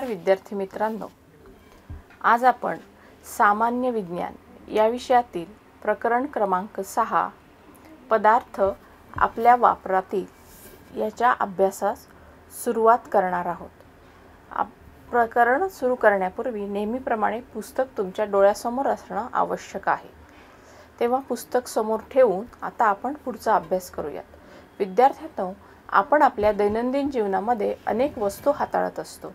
नमस्कार विद्यार्थी मित्रांनो. आज आपण सामान्य विज्ञान या विषयातील प्रकरण क्रमांक सहा पदार्थ आपल्या वापरातील याच्या अभ्यासास सुरुवात करणार आहोत. आप प्रकरण सुरू करण्यापूर्वी नेहमीप्रमाणे पुस्तक तुमच्या डोळ्यासमोर असणं आवश्यक आहे. तेव्हा पुस्तक समोर ठेवून आता आपण पुढचा अभ्यास करूयात. विद्यार्थ्यांनो आपण आपल्या दैनंदिन जीवनामध्ये अनेक वस्तू हाताळत असतो.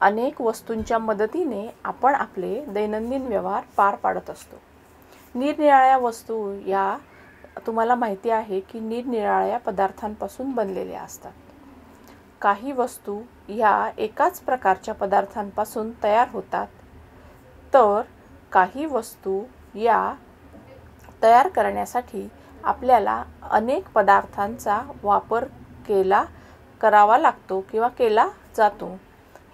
अनेक वस्तूंच्या मदतीने आपण आपले दैनंदिन व्यवहार पार पाडत असतो. निरनिराळ्या वस्तू या तुम्हाला माहिती आहे की निरनिराळ्या पदार्थांपासून बनलेल्या असतात. काही वस्तू ह्या एकाच प्रकारच्या पदार्थांपासून तयार होतात. तर काही वस्तू या तयार करण्यासाठी आपल्याला अनेक पदार्थांचा वापर केला करावा लागतो किंवा केला जातो.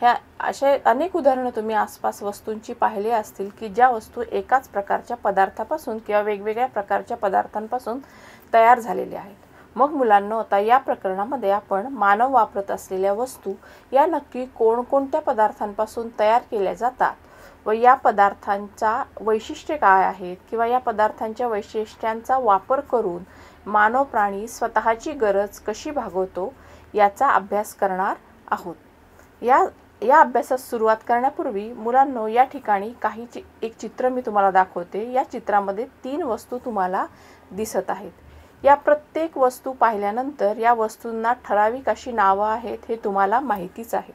ह्या असे अनेक उदाहरणं तुम्ही आसपास वस्तूंची पाहिली असतील की ज्या वस्तू एकाच प्रकारच्या पदार्थापासून किंवा वेगवेगळ्या प्रकारच्या पदार्थांपासून तयार झालेल्या आहेत. मग मुलांना आता या प्रकरणामध्ये आपण मानव वापरत असलेल्या वस्तू या नक्की कोणकोणत्या पदार्थांपासून तयार केल्या जातात व या पदार्थांचा वैशिष्ट्य काय आहेत किंवा या पदार्थांच्या वैशिष्ट्यांचा वापर करून मानव प्राणी स्वतःची गरज कशी भागवतो याचा अभ्यास करणार आहोत. या या अभ्यासास सुरुवात करण्यापूर्वी मुलांनो या ठिकाणी काही चि एक चित्र मी तुम्हाला दाखवते. या चित्रामध्ये तीन वस्तू तुम्हाला दिसत आहेत. या प्रत्येक वस्तू पाहिल्यानंतर या वस्तूंना ठराविक अशी नावं आहेत हे तुम्हाला माहितीच आहे.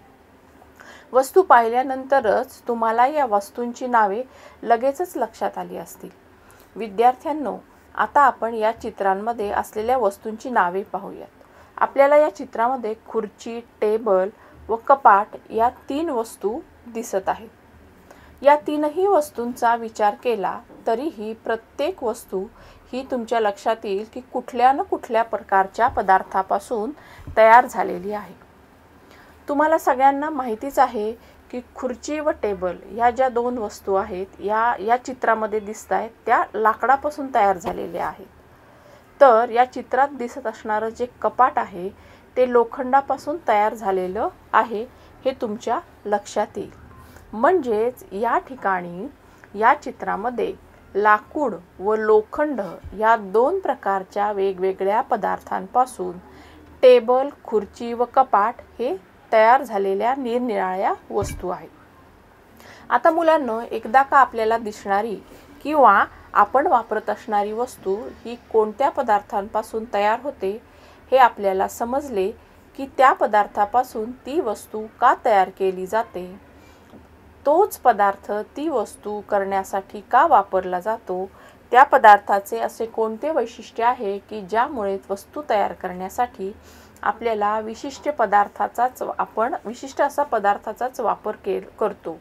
वस्तू पाहिल्यानंतरच तुम्हाला या वस्तूंची नावे लगेचच लक्षात आली असतील. विद्यार्थ्यांनो आता आपण या चित्रांमध्ये असलेल्या वस्तूंची नावे पाहूयात. आपल्याला या चित्रामध्ये खुर्ची टेबल व कपाट या तीन वस्तू दिसत आहेत. या तीनही वस्तूंचा विचार केला तरीही प्रत्येक वस्तू ही तुमच्या लक्षात येईल की कुठल्या न कुठल्या प्रकारच्या पदार्थापासून तयार झालेली आहे. तुम्हाला सगळ्यांना माहितीच आहे की खुर्ची व टेबल ह्या ज्या दोन वस्तू आहेत या या चित्रामध्ये दिसत आहेत त्या लाकडापासून तयार झालेल्या आहेत. तर या चित्रात दिसत असणारं जे कपाट आहे ते लोखंडापासून तयार झालेलं आहे हे तुमच्या लक्षात येईल. म्हणजेच या ठिकाणी या चित्रामध्ये लाकूड व लोखंड या दोन प्रकारच्या वेगवेगळ्या पदार्थांपासून टेबल खुर्ची व कपाट हे तयार झालेल्या निरनिराळ्या वस्तू आहेत. आता मुलांना एकदा का आपल्याला दिसणारी किंवा आपण वापरत असणारी वस्तू ही कोणत्या पदार्थांपासून तयार होते हे आपल्याला समजले की त्या पदार्थापासून ती वस्तू का तयार केली जाते? तोच पदार्थ ती वस्तू करण्यासाठी का वापरला जातो? त्या पदार्थाचे असे कोणते वैशिष्ट्य आहे की ज्यामुळे वस्तू तयार करण्यासाठी आपल्याला विशिष्ट पदार्थाचाच आपण विशिष्ट असा पदार्थाचाच वापर के करतो?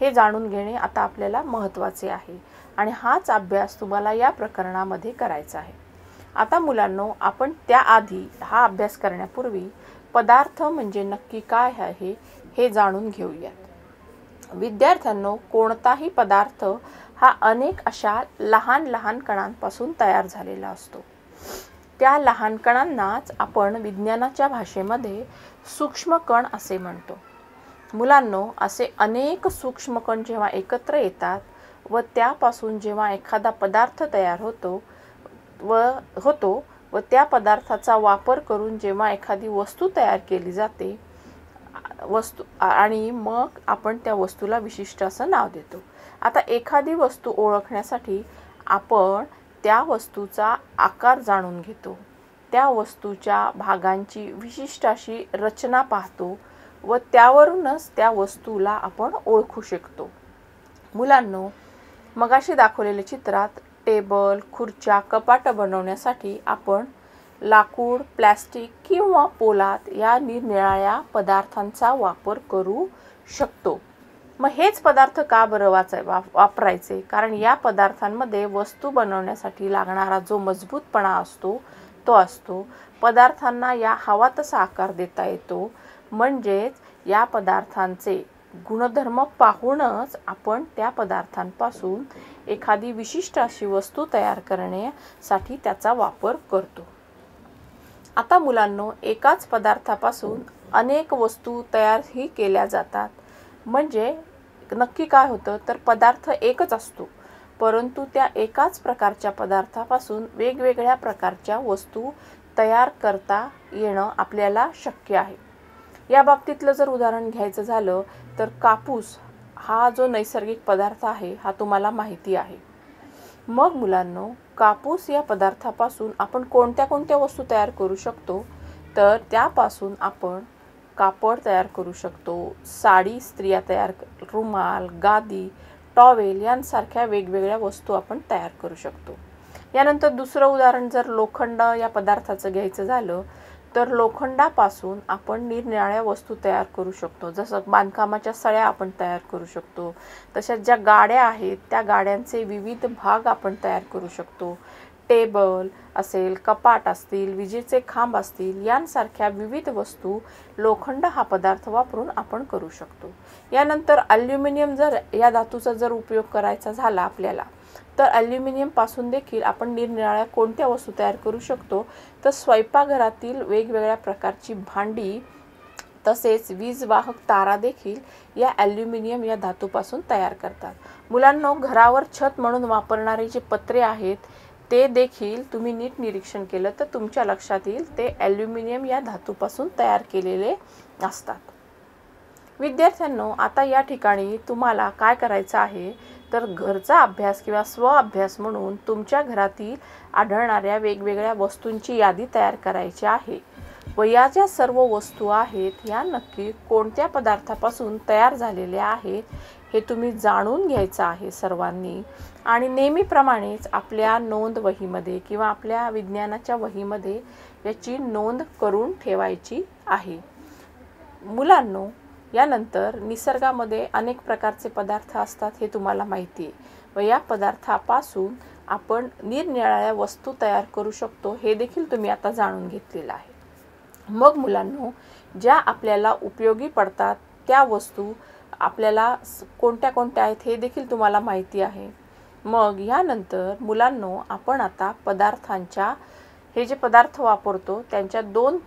हे जाणून घेणे आता आपल्याला महत्त्वाचे आहे आणि हाच अभ्यास तुम्हाला या प्रकरणामध्ये करायचा आहे. आता मुलांनो आपण त्याआधी हा अभ्यास करण्यापूर्वी पदार्थ म्हणजे नक्की काय आहे हे जाणून घेऊयात. विद्यार्थ्यांनो कोणताही पदार्थ हा अनेक अशा लहान लहान कणांपासून तयार झालेला असतो. त्या लहान कणांनाच आपण विज्ञानाच्या भाषेमध्ये सूक्ष्म कण असे म्हणतो. मुलांनो असे अनेक सूक्ष्म कण जेव्हा एकत्र येतात व त्यापासून जेव्हा एखादा पदार्थ तयार होतो व होतो व त्या पदार्थाचा वापर करून जेव्हा एखादी वस्तू तयार केली जाते वस्तू आणि मग आपण त्या वस्तूला विशिष्ट असं नाव देतो. आता एखादी वस्तू ओळखण्यासाठी आपण त्या वस्तूचा आकार जाणून घेतो. त्या वस्तूच्या भागांची विशिष्ट अशी रचना पाहतो व त्यावरूनच त्या वस्तूला आपण ओळखू शकतो. मुलांनो मगाशी दाखवलेल्या चित्रात टेबल खुर्च्या कपाटं बनवण्यासाठी आपण लाकूड प्लॅस्टिक किंवा पोलाद या निरनिराळ्या पदार्थांचा वापर करू शकतो. मग हेच पदार्थ का बरं वाचाय वा वापरायचे? कारण या पदार्थांमध्ये वस्तू बनवण्यासाठी लागणारा जो मजबूतपणा असतो तो असतो. पदार्थांना या हवा तसा आकार देता येतो. म्हणजेच या पदार्थांचे गुणधर्म पाहूनच आपण त्या पदार्थांपासून एखादी विशिष्ट अशी वस्तू तयार करण्यासाठी त्याचा वापर करतो. आता मुलांनो एकाच पदार्थापासून अनेक वस्तू तयारही केल्या जातात. म्हणजे नक्की काय होतं तर पदार्थ एकच असतो. परंतु त्या एकाच प्रकारच्या पदार्थापासून वेगवेगळ्या प्रकारच्या वस्तू तयार करता येणं आपल्याला शक्य आहे. या बाबतीतलं जर उदाहरण घ्यायचं झालं तर कापूस हा जो नैसर्गिक पदार्थ आहे हा तुम्हाला माहिती आहे. मग मुलांनो कापूस या पदार्थापासून आपण कोणत्या कोणत्या वस्तू तयार करू शकतो? तर त्यापासून आपण कापड तयार करू शकतो साडी स्त्रिया तयार रुमाल गादी टॉवेल यांसारख्या वेगवेगळ्या वस्तू आपण तयार करू शकतो. यानंतर दुसरं उदाहरण जर लोखंड या पदार्थाचं घ्यायचं झालं तर लोखंडापासून आपण निरनिराळ्या वस्तू तयार करू शकतो. जसं बांधकामाच्या सळ्या आपण तयार करू शकतो. तशाच ज्या गाड्या आहेत त्या गाड्यांचे विविध भाग आपण तयार करू शकतो. टेबल असेल कपाट असतील विजेचे खांब असतील यांसारख्या विविध वस्तू लोखंड हा पदार्थ वापरून आपण करू शकतो. यानंतर अल्युमिनियम जर या धातूचा जर उपयोग करायचा झाला आपल्याला तर ॲल्युमिनियमपासून देखील आपण निरनिराळ्या कोणत्या वस्तू तयार करू शकतो? तर स्वयंपाकघरातील वेगवेगळ्या प्रकारची भांडी तसेच वीज वाहक तारा देखील या ॲल्युमिनियम या धातूपासून तयार करतात. मुलांना घरावर छत म्हणून वापरणारे जे पत्रे आहेत ते देखील तुम्ही नीट निरीक्षण केलं तर तुमच्या लक्षात येईल ते ॲल्युमिनियम या धातूपासून तयार केलेले असतात. विद्यार्थ्यांनो आता या ठिकाणी तुम्हाला काय करायचं आहे? तर घरचा अभ्यास किंवा स्व अभ्यास म्हणून तुमच्या घरातील आढळणाऱ्या वेगवेगळ्या वस्तूंची यादी तयार करायची आहे. व या ज्या सर्व वस्तू आहेत या नक्की कोणत्या पदार्थापासून तयार झालेल्या आहेत हे तुम्ही जाणून घ्यायचं आहे सर्वांनी. आणि नेहमीप्रमाणेच आपल्या नोंद वहीमध्ये किंवा आपल्या विज्ञानाच्या वहीमध्ये याची नोंद करून ठेवायची आहे. मुलांनो यानंतर निसर्गामध्ये अनेक प्रकारचे पदार्थ असतात हे तुम्हाला माहिती आहे. व या पदार्थापासून आपण निरनिराळ्या वस्तू तयार करू शकतो हे देखील तुम्ही आता जाणून घेतलेलं आहे. मग मुलांनो ज्या आपल्याला उपयोगी पडतात त्या वस्तू आपल्याला कोणत्या कोणत्या आहेत हे देखील तुम्हाला माहिती आहे. मग यानंतर मुलांनो आपण आता पदार्थांच्या हे जे पदार्थ वापरतो त्यांच्या दोन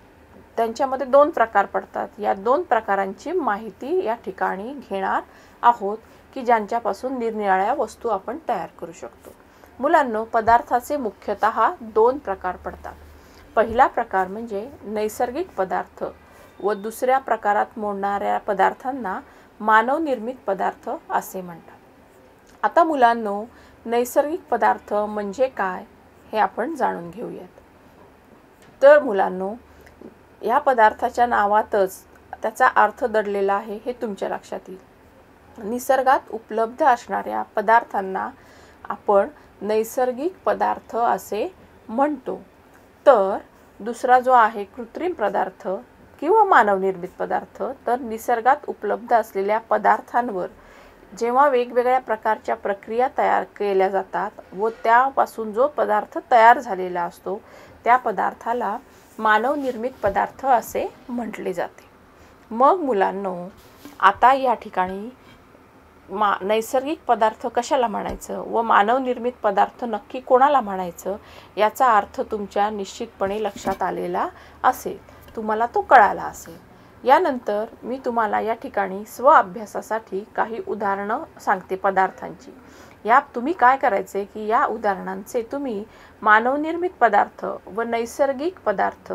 त्यांच्यामध्ये दोन प्रकार पडतात. या दोन प्रकारांची माहिती या ठिकाणी घेणार आहोत की ज्यांच्यापासून निरनिराळ्या वस्तू आपण तयार करू शकतो. मुलांनो पदार्थाचे मुख्यतः दोन प्रकार पडतात. पहिला प्रकार म्हणजे नैसर्गिक पदार्थ व दुसऱ्या प्रकारात मोडणाऱ्या पदार्थांना मानवनिर्मित पदार्थ असे म्हणतात. आता मुलांनो नैसर्गिक पदार्थ म्हणजे काय हे आपण जाणून घेऊयात. तर मुलांनो या पदार्थाच्या नावातच त्याचा अर्थ दडलेला आहे हे तुमच्या लक्षात येईल. निसर्गात उपलब्ध असणाऱ्या पदार्थांना आपण नैसर्गिक पदार्थ असे म्हणतो. तर दुसरा जो आहे कृत्रिम पदार्थ किंवा मानवनिर्मित पदार्थ तर निसर्गात उपलब्ध असलेल्या पदार्थांवर जेव्हा वेगवेगळ्या प्रकारच्या प्रक्रिया तयार केल्या जातात व त्यापासून जो पदार्थ तयार झालेला असतो त्या पदार्थाला मानवनिर्मित पदार्थ असे म्हटले जाते. मग मुलांनो आता या ठिकाणी मा नैसर्गिक पदार्थ कशाला म्हणायचं? व मानवनिर्मित पदार्थ नक्की कोणाला म्हणायचं? याचा अर्थ तुमच्या निश्चितपणे लक्षात आलेला असेल. तुम्हाला तो कळाला असेल. यानंतर मी तुम्हाला या ठिकाणी स्व अभ्यासासाठी काही उदाहरणं सांगते पदार्थांची. या तुम्ही काय करायचे की या उदाहरणांचे तुम्ही मानवनिर्मित पदार्थ व नैसर्गिक पदार्थ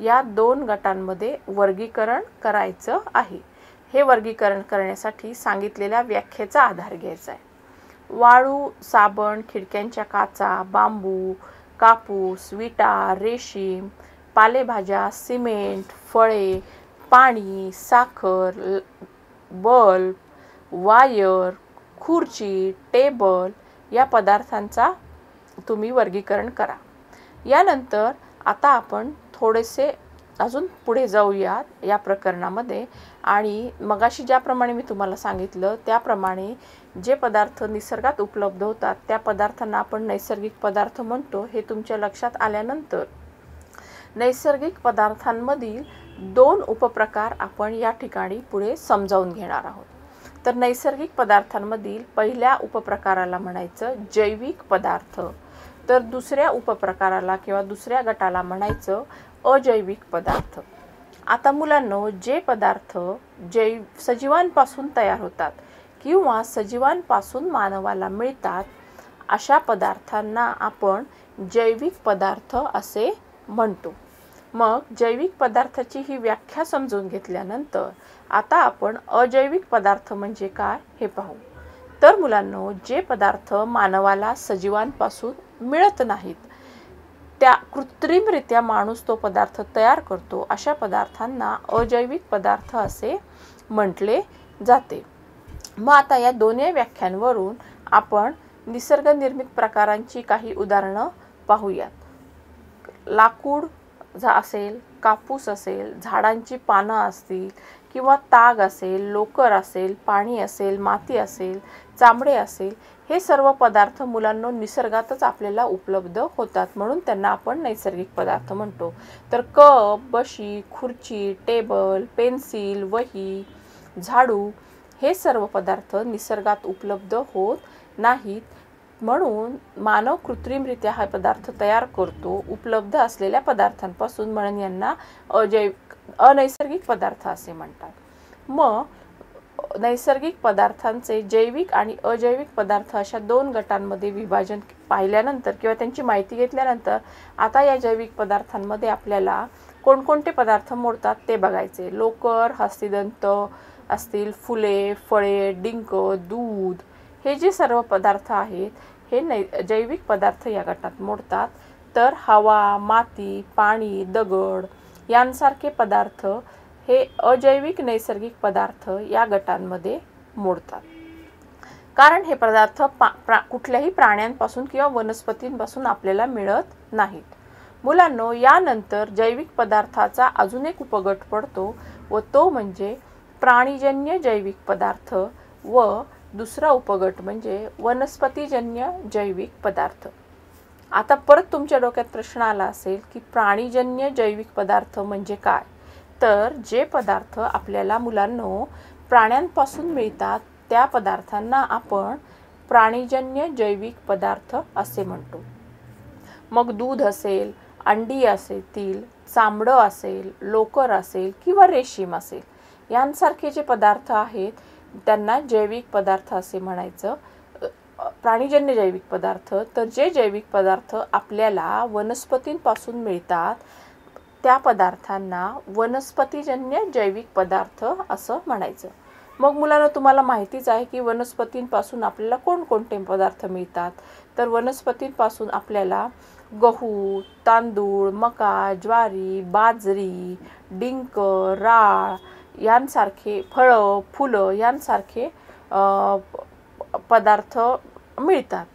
या दोन गटांमध्ये वर्गीकरण करायचं आहे. हे वर्गीकरण करण्यासाठी सांगितलेल्या व्याख्येचा आधार घ्यायचा आहे. वाळू साबण खिडक्यांच्या काचा बांबू कापूस विटा रेशीम पालेभाज्या सिमेंट फळे पाणी साखर बल्ब वायर खुर्ची टेबल या पदार्थांचा तुम्ही वर्गीकरण करा. यानंतर आता आपण थोडेसे अजून पुढे जाऊयात या प्रकरणामध्ये. आणि मगाशी ज्याप्रमाणे मी तुम्हाला सांगितलं त्याप्रमाणे जे पदार्थ निसर्गात उपलब्ध होतात त्या पदार्थांना आपण नैसर्गिक पदार्थ म्हणतो हे तुमच्या लक्षात आल्यानंतर नैसर्गिक पदार्थांमधील दोन उपप्रकार आपण या ठिकाणी पुढे समजावून घेणार आहोत. तर नैसर्गिक पदार्थांमधील पहिल्या उपप्रकाराला म्हणायचं जैविक पदार्थ. तर दुसऱ्या उपप्रकाराला किंवा दुसऱ्या गटाला म्हणायचं अजैविक पदार्थ. आता मुलांनो जे पदार्थ जैव सजीवांपासून तयार होतात किंवा सजीवांपासून मानवाला मिळतात अशा पदार्थांना आपण जैविक पदार्थ असे म्हणतो. मग जैविक पदार्थाची ही व्याख्या समजून घेतल्यानंतर आता आपण अजैविक पदार्थ म्हणजे काय हे पाहू. तर मुलांनो जे पदार्थ मानवाला सजीवांपासून मिळत नाहीत त्या कृत्रिमरित्या माणूस तो पदार्थ तयार करतो अशा पदार्थांना अजैविक पदार्थ असे म्हटले जाते. मग आता या दोन्ही व्याख्यांवरून आपण निसर्गनिर्मित प्रकारांची काही उदाहरणं पाहूयात. लाकूड झा असेल कापूस असेल झाडांची पानं असतील किंवा ताग असेल लोकर असेल पाणी असेल माती असेल चामडे असेल हे सर्व पदार्थ मुलांना निसर्गातच आपल्याला उपलब्ध होतात म्हणून त्यांना आपण नैसर्गिक पदार्थ म्हणतो. तर कप बशी खुर्ची टेबल पेन्सिल वही झाडू हे सर्व पदार्थ निसर्गात उपलब्ध होत नाहीत. म्हणून मानव कृत्रिमरित्या हा पदार्थ तयार करतो उपलब्ध असलेल्या पदार्थांपासून म्हणून यांना अजैविक अनैसर्गिक पदार्थ असे म्हणतात. मग नैसर्गिक पदार्थांचे जैविक आणि अजैविक पदार्थ अशा दोन गटांमध्ये विभाजन पाहिल्यानंतर किंवा त्यांची माहिती घेतल्यानंतर आता या जैविक पदार्थांमध्ये आपल्याला कोणकोणते पदार्थ मोडतात ते बघायचे. लोकर हस्तिदंत असतील फुले फळे डिंक दूध हे जे सर्व पदार्थ आहेत हे नै जैविक पदार्थ या गटात मोडतात. तर हवा माती पाणी दगड यांसारखे पदार्थ हे अजैविक नैसर्गिक पदार्थ या गटांमध्ये मोडतात. कारण हे पदार्थ पा प्रा कुठल्याही प्राण्यांपासून किंवा वनस्पतींपासून आपल्याला मिळत नाहीत. मुलांनो यानंतर जैविक पदार्थाचा अजून एक उपगट पडतो व तो म्हणजे प्राणीजन्य जैविक पदार्थ व दुसरा उपगट म्हणजे वनस्पतीजन्य जैविक पदार्थ. आता परत तुमच्या डोक्यात प्रश्न आला असेल की प्राणीजन्य जैविक पदार्थ म्हणजे काय? तर जे पदार्थ आपल्याला मुलांनो प्राण्यांपासून मिळतात त्या पदार्थांना आपण प्राणीजन्य जैविक पदार्थ असे म्हणतो. मग दूध असेल अंडी असेल चामडं असेल लोकर असेल किंवा रेशीम असेल यांसारखे जे पदार्थ आहेत त्यांना जैविक पदार्थ असे म्हणायचं. प्राणीजन्य जैविक पदार्थ. तर जे जैविक पदार्थ आपल्याला वनस्पतींपासून मिळतात त्या पदार्थांना वनस्पतीजन्य जैविक पदार्थ असं म्हणायचं. मग मुलांना तुम्हाला माहितीच आहे की वनस्पतींपासून आपल्याला कोणकोणते पदार्थ मिळतात? तर वनस्पतींपासून आपल्याला गहू तांदूळ मका ज्वारी बाजरी डिंक राळ यांसारखे फळं फुलं यांसारखे पदार्थ मिळतात.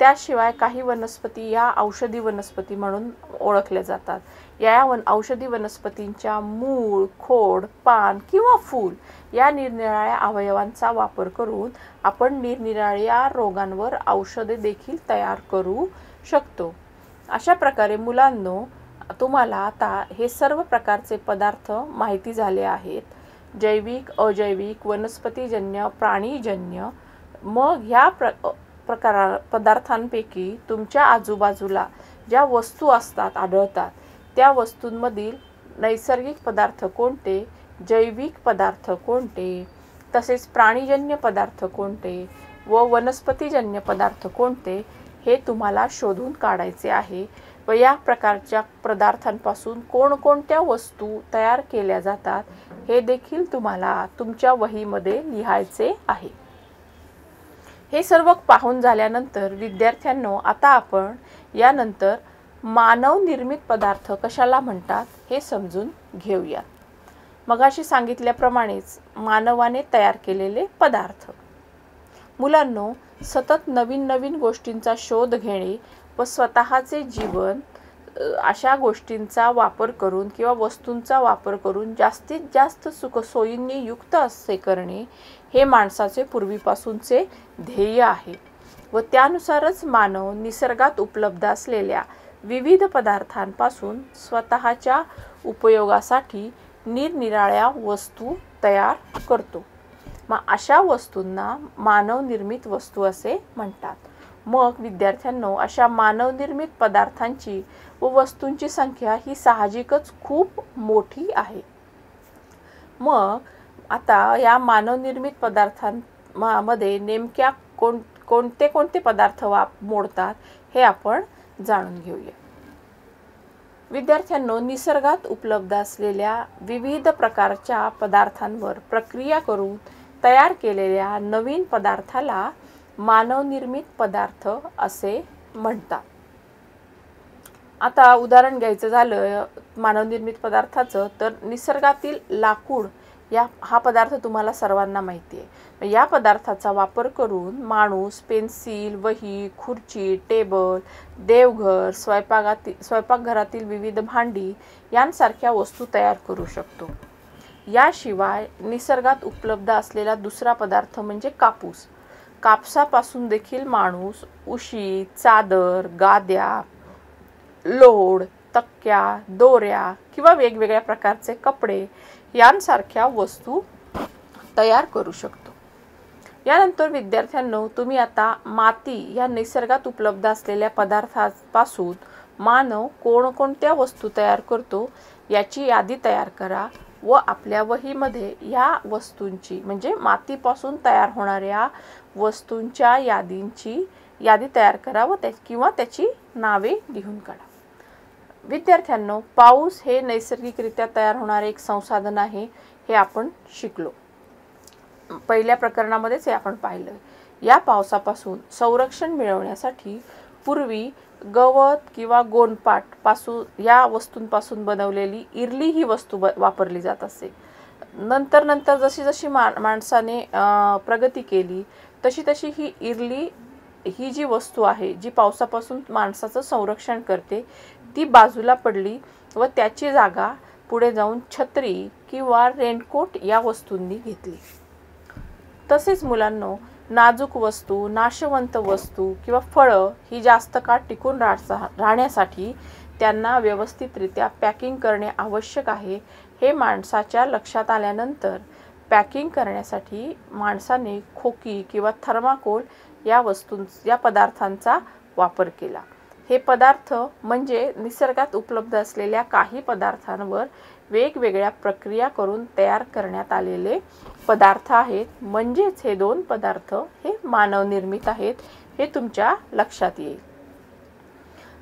त्याशिवाय काही वनस्पती या औषधी वनस्पती म्हणून ओळखल्या जातात. या वन औषधी वनस्पतींच्या मूळ खोड पान किंवा फूल या निरनिराळ्या अवयवांचा वापर करून आपण निरनिराळ्या रोगांवर औषधे देखील तयार करू शकतो. अशा प्रकारे मुलांनो तुम्हाला आता हे सर्व प्रकारचे पदार्थ माहिती झाले आहेत. जैविक अजैविक वनस्पतीजन्य प्राणीजन्य मग ह्या प्र प्रकारा पदार्थांपैकी तुमच्या आजूबाजूला ज्या वस्तू असतात आढळतात त्या वस्तूंमधील नैसर्गिक पदार्थ कोणते? जैविक पदार्थ कोणते? तसेच प्राणीजन्य पदार्थ कोणते? व वनस्पतीजन्य पदार्थ कोणते? हे तुम्हाला शोधून काढायचे आहे. व या प्रकारच्या पदार्थांपासून कोणकोणत्या वस्तू तयार केल्या जातात हे देखील तुम्हाला तुमच्या वहीमध्ये लिहायचे आहे. हे सर्व पाहून झाल्यानंतर विद्यार्थ्यांनो आता आपण यानंतर मानव निर्मित पदार्थ कशाला म्हणतात हे समजून घेऊया मगाशी सांगितल्याप्रमाणेच मानवाने तयार केलेले पदार्थ. मुलांनो सतत नवीन नवीन गोष्टींचा शोध घेणे व स्वतःचे जीवन अशा गोष्टींचा वापर करून किंवा वस्तूंचा वापर करून जास्तीत जास्त सुखसोयींनी युक्त असे करणे हे माणसाचे पूर्वीपासूनचे ध्येय आहे. व त्यानुसारच मानव निसर्गात उपलब्ध असलेल्या विविध पदार्थांपासून स्वतःच्या उपयोगासाठी निरनिराळ्या वस्तू तयार करतो. मग अशा वस्तूंना मानवनिर्मित वस्तू असे म्हणतात. मग विद्यार्थ्यांनो अशा मानवनिर्मित पदार्थांची व वस्तूंची संख्या ही साहजिकच खूप मोठी आहे. मग आता या मानवनिर्मित पदार्थांमध्ये नेमक्या कोण कोणते कोणते पदार्थ वाप मोडतात हे आपण जाणून घेऊया. विद्यार्थ्यांनो निसर्गात उपलब्ध असलेल्या विविध प्रकारच्या पदार्थांवर प्रक्रिया करून तयार केलेल्या नवीन पदार्थाला मानवनिर्मित पदार्थ असे म्हणतात. आता उदाहरण घ्यायचं झालं मानवनिर्मित पदार्थाचं तर निसर्गातील लाकूड या हा पदार्थ तुम्हाला सर्वांना माहिती आहे या पदार्थाचा वापर करून माणूस पेन्सिल वही खुर्ची टेबल देवघर स्वयंपाकातील स्वयंपाकघरातील विविध भांडी यांसारख्या वस्तू तयार करू शकतो. याशिवाय निसर्गात उपलब्ध असलेला दुसरा पदार्थ म्हणजे कापूस. कापसापासून देखील माणूस उशी चादर गाद्या लोड तक्क्या दोऱ्या किंवा वेगवेगळ्या प्रकारचे कपडे यांसारख्या वस्तू तयार करू शकतो. यानंतर विद्यार्थ्यांनो तुम्ही आता माती या निसर्गात उपलब्ध असलेल्या पदार्थापासून मानव कोणकोणत्या वस्तू तयार करतो याची यादी तयार करा व आपल्या वहीमध्ये ह्या वस्तूंची म्हणजे मातीपासून तयार होणाऱ्या वस्तूंच्या यादींची यादी तयार करा व त्या किंवा त्याची नावे लिहून काढा. विद्यार्थ्यांनो पाऊस हे नैसर्गिकरित्या तयार होणारे एक संसाधन आहे हे आपण शिकलो. पहिल्या प्रकरणामध्येच हे आपण पाहिलं या पावसापासून संरक्षण मिळवण्यासाठी पूर्वी गवत किंवा गोंडपाटपासून या वस्तूंपासून बनवलेली इरली ही वस्तू ब वापरली जात असे. नंतर नंतर जशी जशी मा माणसाने प्रगती केली तशी तशी ही इरली ही जी वस्तू आहे जी पावसापासून माणसाचं संरक्षण करते ती बाजूला पडली व त्याची जागा पुढे जाऊन छत्री किंवा रेनकोट या वस्तूंनी घेतली. तसेच मुलांनो नाजूक वस्तू नाशवंत वस्तू किंवा फळं ही जास्त काळ टिकून राहण्यासाठी त्यांना व्यवस्थितरित्या पॅकिंग करणे आवश्यक आहे हे माणसाच्या लक्षात आल्यानंतर पॅकिंग करण्यासाठी माणसाने खोकी किंवा थर्माकोल या वस्तूं या पदार्थांचा वापर केला. हे पदार्थ म्हणजे निसर्गात उपलब्ध असलेल्या काही पदार्थांवर वेगवेगळ्या प्रक्रिया करून तयार करण्यात आलेले पदार्थ आहेत. म्हणजेच हे दोन पदार्थ हे मानवनिर्मित आहेत हे तुमच्या लक्षात येईल.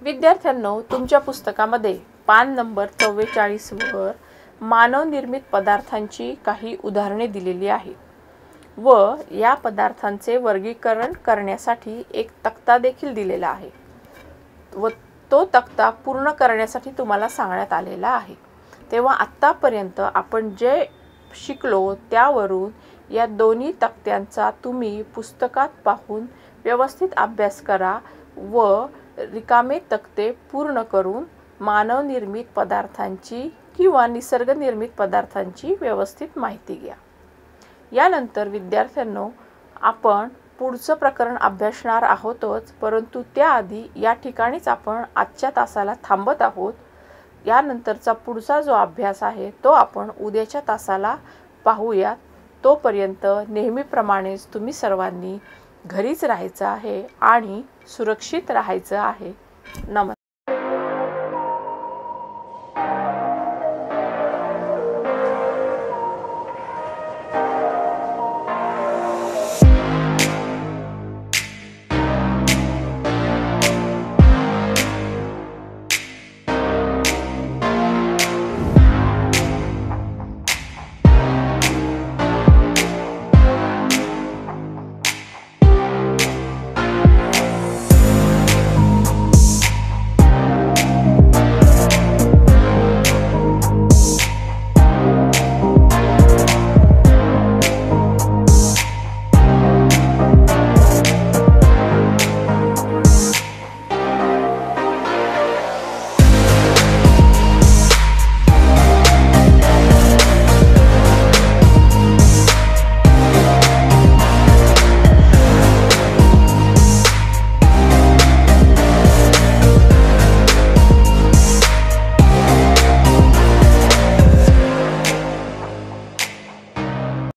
विद्यार्थ्यांनो तुमच्या पुस्तकामध्ये पान नंबर चव्वेचाळीसवर मानवनिर्मित पदार्थांची काही उदाहरणे दिलेली आहेत. व या पदार्थांचे वर्गीकरण करण्यासाठी एक तक्ता देखील दिलेला आहे. व तो तक्ता पूर्ण करण्यासाठी तुम्हाला सांगण्यात आलेला आहे. तेव्हा आत्तापर्यंत आपण जे शिकलो त्यावरून या दोन्ही तक्त्यांचा तुम्ही पुस्तकात पाहून व्यवस्थित अभ्यास करा व रिकामे तक्ते पूर्ण करून मानवनिर्मित पदार्थांची किंवा निसर्गनिर्मित पदार्थांची व्यवस्थित माहिती घ्या. यानंतर विद्यार्थ्यांनो आपण पुढचं प्रकरण अभ्यासणार आहोतच परंतु त्याआधी या ठिकाणीच आपण आजच्या तासाला थांबत आहोत. यानंतरचा पुढचा जो अभ्यास आहे तो आपण उद्याच्या तासाला पाहूयात. तोपर्यंत नेहमीप्रमाणेच तुम्ही सर्वांनी घरीच राहायचं आहे आणि सुरक्षित राहायचं आहे. नमस्कार.